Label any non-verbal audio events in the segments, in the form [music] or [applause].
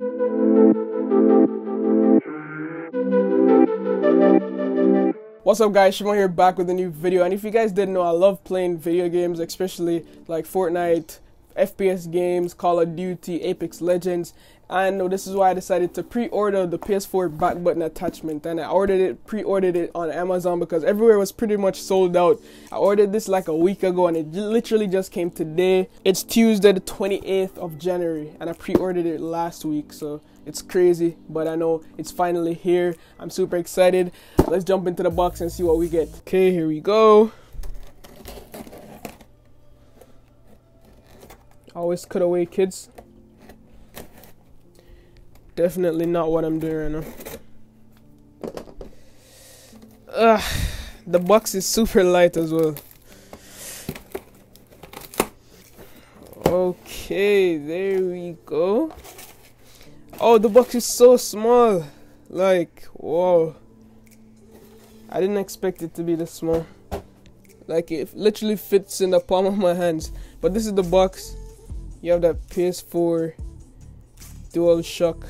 What's up guys, Shevon here back with a new video. And if you guys didn't know I love playing video games especially like Fortnite, FPS games, Call of Duty, Apex Legends and this is why I decided to pre-order the PS4 back button attachment and I ordered it pre-ordered it on Amazon because everywhere was pretty much sold out. I ordered this like a week ago and it literally just came today. It's Tuesday the 28th of January and I pre-ordered it last week so it's crazy but I know it's finally here. I'm super excited. Let's jump into the box and see what we get. Okay, here we go. Always cut away kids. Definitely not what I'm doing right now. Ugh, the box is super light as well. Okay, there we go. Oh, the box is so small. Like, whoa. I didn't expect it to be this small. Like, it literally fits in the palm of my hands. But this is the box. You have that PS4 Dual Shock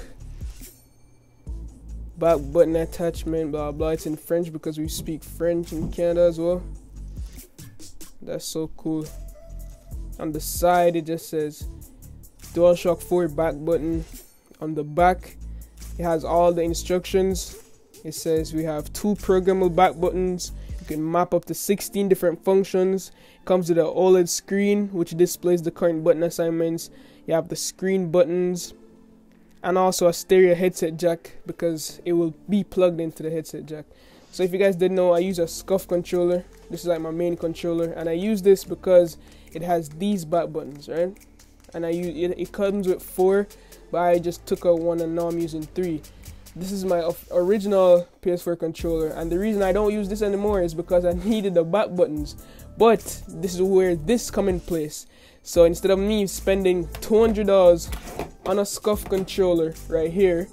back button attachment, blah blah. It's in French because we speak French in Canada as well. That's so cool. On the side, it just says DualShock 4 back button. On the back, it has all the instructions. It says we have two programmable back buttons. Can map up to 16 different functions. It comes with an OLED screen, which displays the current button assignments. You have the screen buttons, and also a stereo headset jack because it will be plugged into the headset jack. So if you guys didn't know, I use a SCUF controller. This is like my main controller, and I use this because it has these back buttons, right? And I use it, it comes with four, but I just took out one and now I'm using three. This is my original PS4 controller, and the reason I don't use this anymore is because I [laughs] needed the back buttons. But this is where this come in place. So instead of me spending $200 on a SCUF controller right here,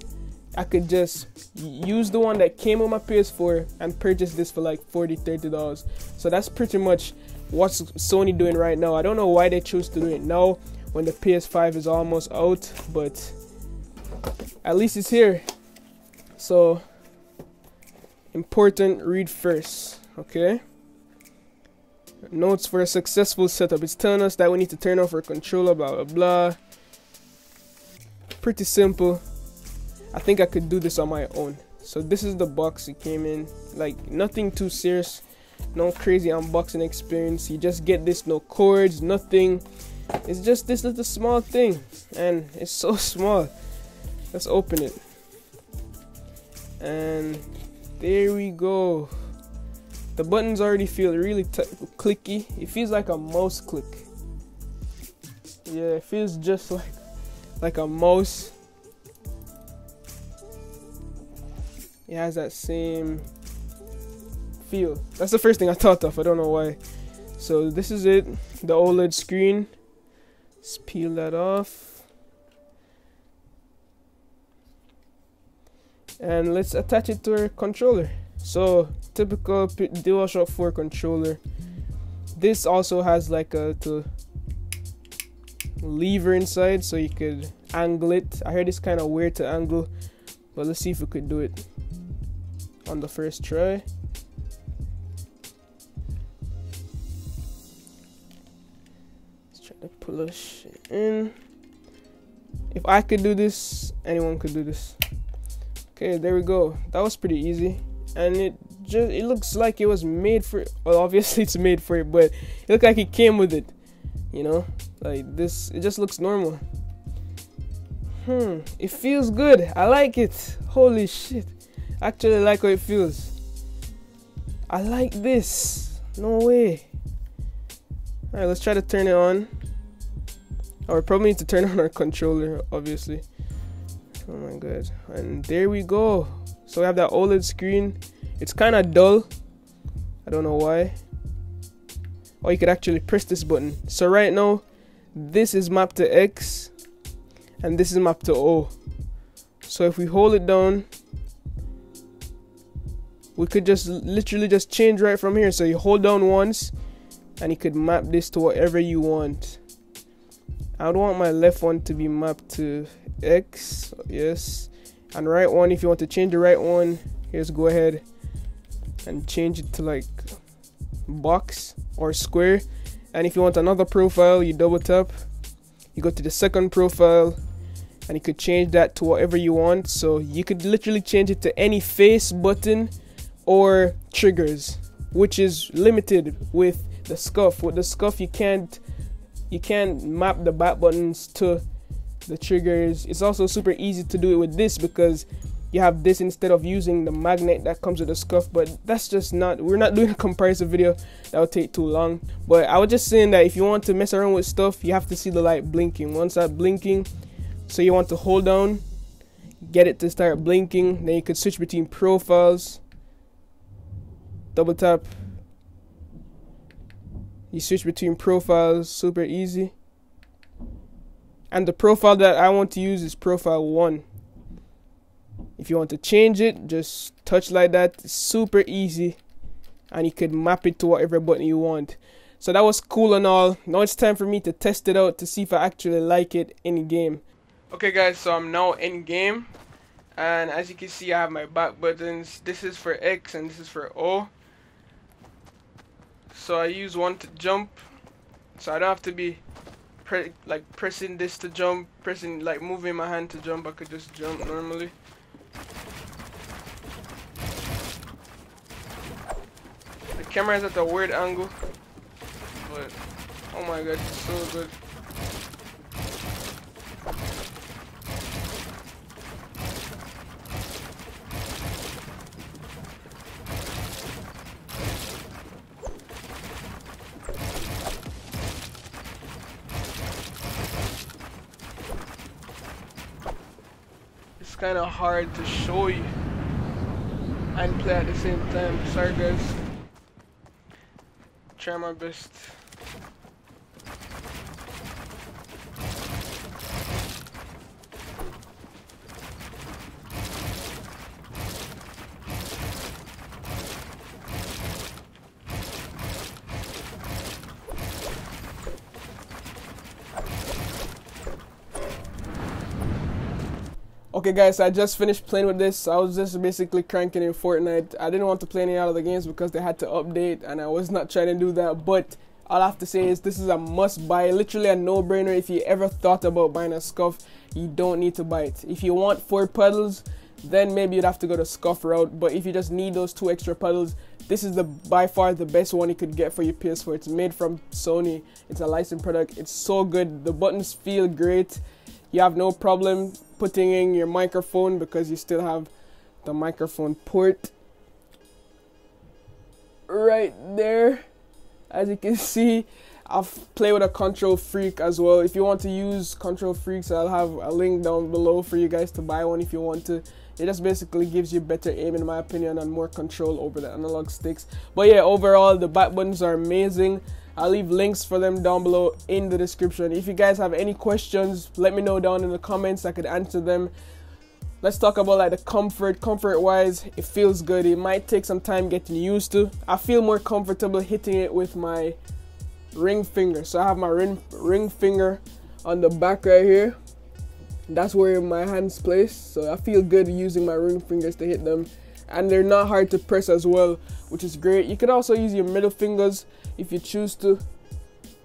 I could just use the one that came with my PS4 and purchase this for like 40 $30. So that's pretty much what Sony doing right now. I don't know why they choose to do it now when the PS5 is almost out, but at least it's here. So important read first, okay? Notes for a successful setup. It's telling us that we need to turn off our controller, blah blah blah pretty simple. I think I could do this on my own. So this is the box it came in. Like nothing too serious, no crazy unboxing experience. You just get this, no cords, nothing. It's just this little small thing, and it's so [laughs] small. Let's open it. And there we go. The buttons already feel really clicky. It feels like a mouse click. Yeah, it feels just [laughs] like like a mouse. It has that same feel. That's the first thing I thought of. I don't know why. So this is it. The OLED screen. Let's peel that off. And let's attach it to our controller. So typical DualShock 4 controller. This also has like a to lever inside so you could angle it. I heard it's kind of weird to angle, but let's see if we could do it on the first try. Let's try to push it in. If I could do this, anyone could do this. Okay, there we go. That was pretty easy, and it just it looks like it was made for. Well, [laughs] obviously it's made for it, but it looked like it came with it. You know, like this, it just looks normal. Hmm, it feels good. I like it. Holy shit. Actually, like how it feels. I like this. No way. Alright, let's try to turn it on. Or oh, probably need to turn [laughs] on our controller, obviously. Oh my god. And there we go. So we have that OLED screen. It's kind of dull. I don't know why. Or you could actually press this button. So right now, this is mapped to X and this is mapped to O. So if we hold it down, we could just literally just change right from here. So you hold down once and you could map this to whatever you want. I would want my left one to be mapped to X, yes. And right one, if you want to change the right one, just go ahead and change it to like box or square. And if you want another profile, you double tap, you go to the second profile, and you could change that to whatever you want. So you could literally change it to any face button or triggers, which is limited with the SCUF. With the SCUF, you can't you can't map the back buttons to the triggers. It's also super easy to do it with this because you have this instead of using the magnet that comes with the SCUF but that's just not we're not doing a comparison video. That would take too long. But i was just saying that if you want to mess around with stuff you have to see the light blinking. Once that blinking so you want to hold down get it to start blinking then you could switch between profiles double tap you switch between profiles super easy. And the profile that I want to use is profile 1 if you want to change it just touch like that. It's super easy. And you could map it to whatever button you want. So that was cool and all. Now it's time for me to test it out to see if I actually like it in game. Okay guys so I'm now in game. And as you can see I have my back buttons. This is for X and this is for O so I use one to jump. So I don't have to be pre like pressing this to jump pressing like moving my hand to jump. I could just jump normally. The camera is at a weird angle but oh my god it's so good it's kind of hard to show you and play at the same time. Sorry guys. Try my best. Okay guys, I just finished playing with this. I was just basically cranking in Fortnite. I didn't want to play any out of the games because they had to update and I was not trying to do that. But all I have to say is this is a must buy, literally a no-brainer. If you ever thought about buying a SCUF, you don't need to buy it. If you want four pedals, then maybe you'd have to go the SCUF route. But if you just need those two extra pedals, this is the by far the best one you could get for your PS4. It's made from Sony. It's a licensed product. It's so good. The buttons feel great. You have no problem putting in your microphone because you still have the microphone port right there. As you can see I've with a KontrolFreek as well. If you want to use KontrolFreeks I'll have a link down below for you guys to buy one if you want to. It just basically gives you better aim in my opinion and more control over the analog sticks. But yeah overall the back buttons are amazing I'll leave links for them down below in the description. If you guys have any questions, let me know down in the comments. I could answer them. Let's talk about like the comfort. Comfort wise, it feels good. It might take some time getting used to. I feel more comfortable hitting it with my ring finger. So I have my ring ring finger on the back right here. That's where my hands placed. So I feel good using my ring fingers to hit them and they're not hard to press as well which is great. You could also use your middle fingers if you choose to.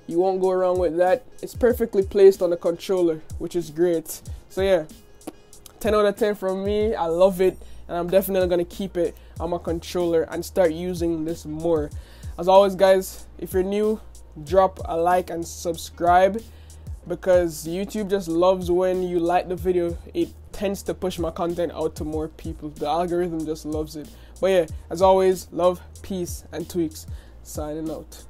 You won't go wrong with that. It's perfectly placed on the controller which is great. So yeah 10 out of 10 from me. I love it and i'm definitely gonna keep it on my controller and start using this more. As always guys if you're new drop a like and subscribe because youtube just loves when you like the video. It tends to push my content out to more people. The algorithm just loves it. But yeah, as always, love, peace, and tweaks. Signing out.